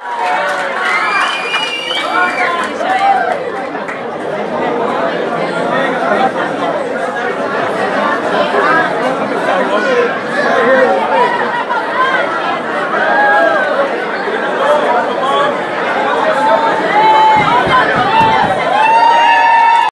Yeah.